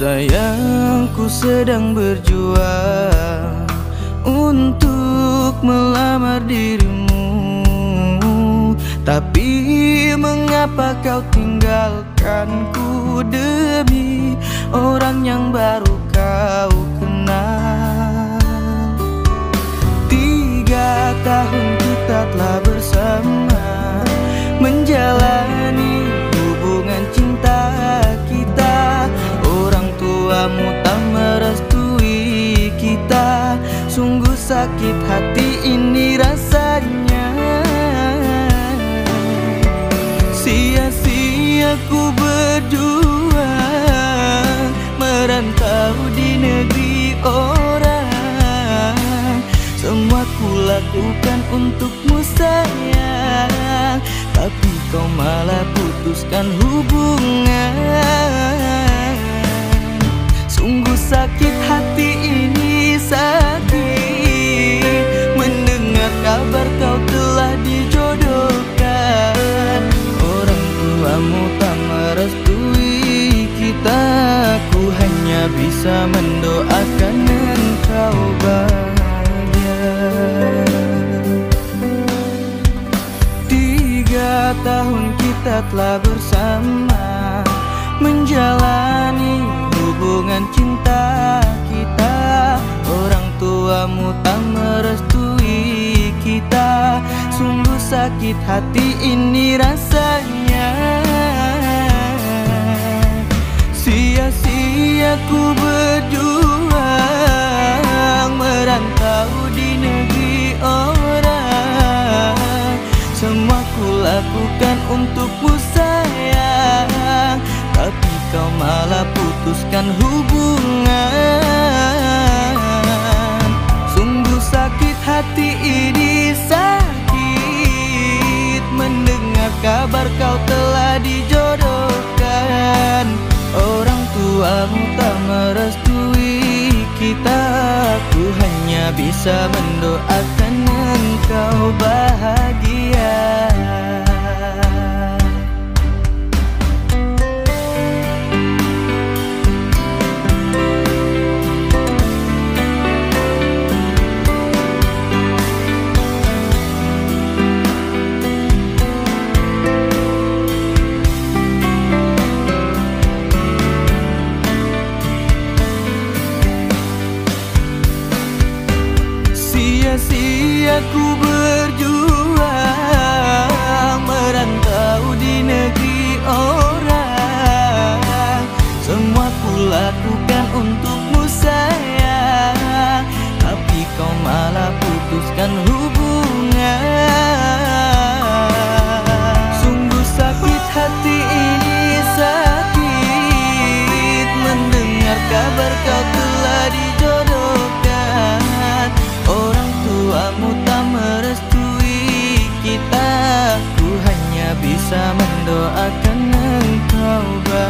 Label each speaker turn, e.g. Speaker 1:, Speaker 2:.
Speaker 1: Sayangku sedang berjuang Untuk melamar dirimu. Tapi mengapa kau tinggalkanku Demi orang yang baru kau sakit hati ini rasanya. Sia-sia ku berjuang Merantau di negeri orang. Semua ku lakukan untukmu sayang. Tapi kau malah putuskan hubungan. Sungguh sakit hati ini sakit bisa mendoakan engkau bahagia. Tiga tahun kita telah bersama Menjalani hubungan cinta kita. Orang tuamu tak merestui kita. Sungguh sakit hati ini rasanya Sia-sia ku berjuang Merantau di negeri orang. Semua ku lakukan untukmu sayang. Tapi kau malah putuskan hubungan. Sungguh sakit hati ini sakit. Mendengar kabar kau telah dijodohkan. Orang tuamu merestui kita. Ku hanya bisa mendoakan engkau bahagia Sia-sia ku berjuang kita